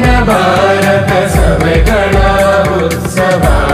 भारत समगण उत्सवा।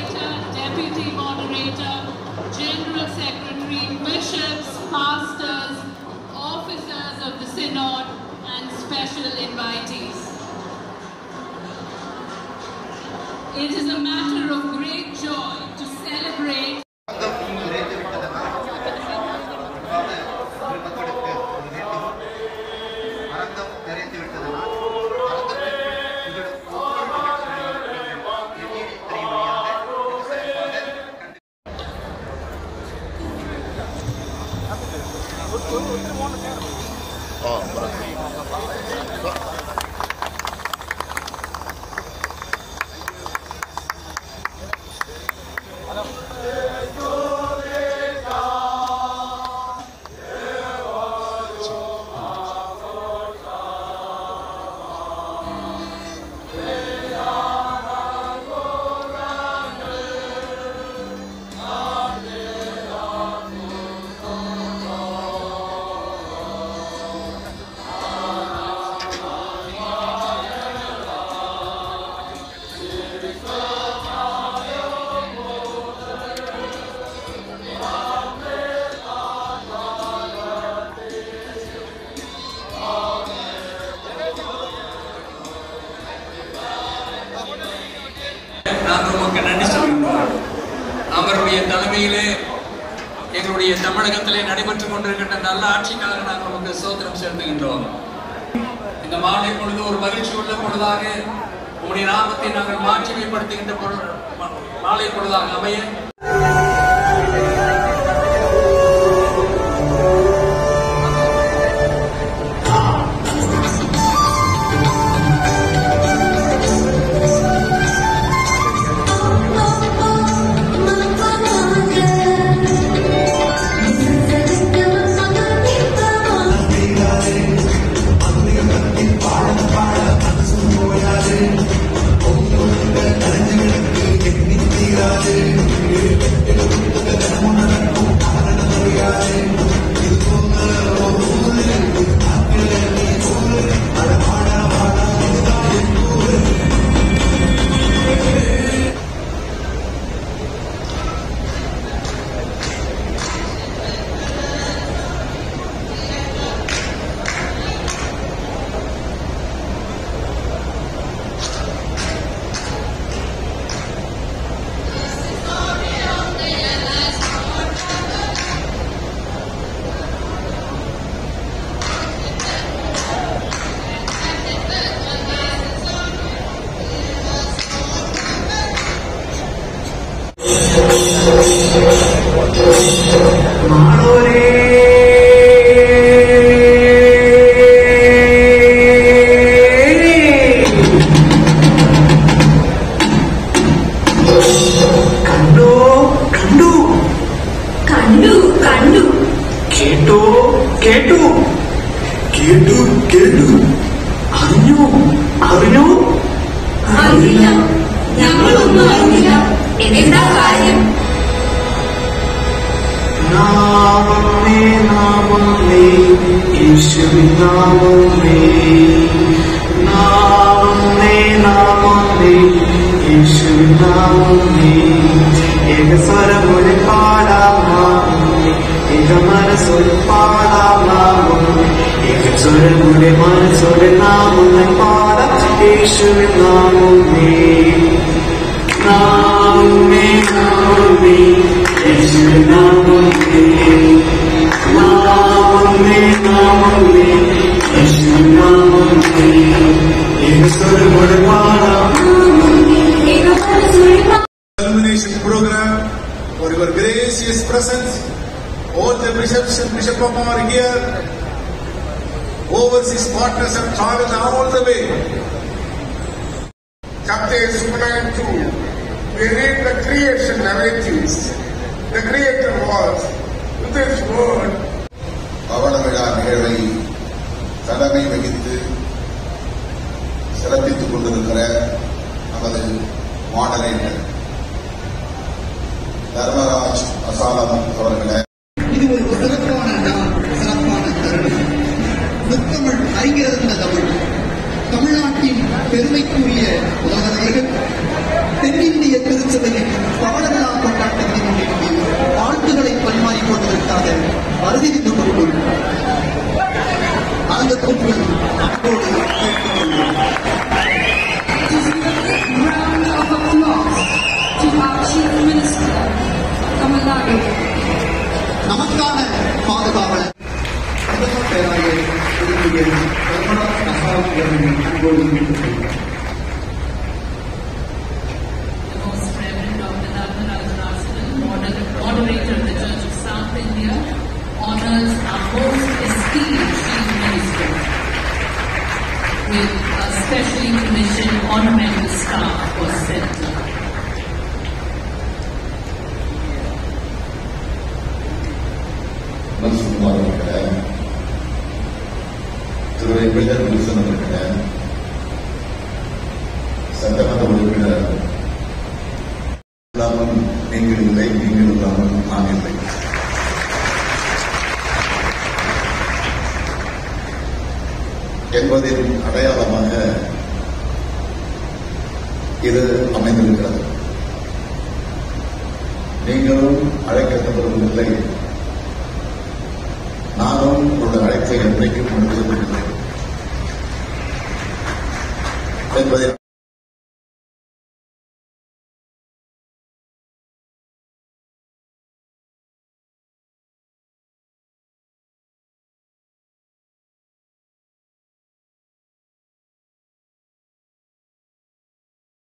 Moderator, deputy moderator, general secretary, bishops, pastors, officers of the synod, and special invitees. It is a matter of great joy அவருடைய தலைமையிலே எங்களுடைய தமிழகத்திலே நடைபெற்றுக் கொண்டிருக்கின்ற நல்ல ஆட்சிக்காக நாங்கள் உமக்கு சோதனம் செலுத்துகின்றோம் இந்த மாலை பொழுது ஒரு மகிழ்ச்சி உள்ள பொழுதாக உங்களுடைய நாமத்தை நாங்கள் மாட்சிமைப்படுத்துகின்ற பொருள் மாலை பொழுதாக அமைய യേശുവിൻ നാമമേ ഏകസ്വരമൊരു പാടാമാമേ ഏക മനസ്സൊരു പാടാമാമേ ഏകസ്വരമൊരു മനസ്സൊരു നാമങ്ങൾ പാടാം യേശുവിൻ നാമമേ നാമമേ നാമമേ യേശുവിൻ നാമമേ നാമമേ നാമമേ യേശുവിൻ നാമമേ ഏകസ്വരമൊരു പാടാം illumination program for your gracious presence. All the bishops and Bishop Papa are here. Overseas partners have traveled all the way. Chapter 292. We read the creation narratives. The Creator was with His word. பவள விழா நிகழ்வை தலைமை வகித்து சிறப்பித்துக் கொண்டிருக்கிற நமது moderator Dharmaraj அசாலம் அவர்களை. இது ஒரு சிறப்பான சிறப்பான தருணம். முத்தமிழ் அறிஞர்ந்த தமிழ். தமிழ்நாட்டின் பெருமைக்குரிய உலகர்கள் தென்னிந்திய திருச்சபையின் பவளவிழா கொண்டாட்டத்தை முன்னிட்டு வாழ்த்துக்களை பரிமாறிக்கொள்வதற்காக வருகை நின்று கொள்வோம் அரங்கத்திற்குள் அன்போடு Hallelujah.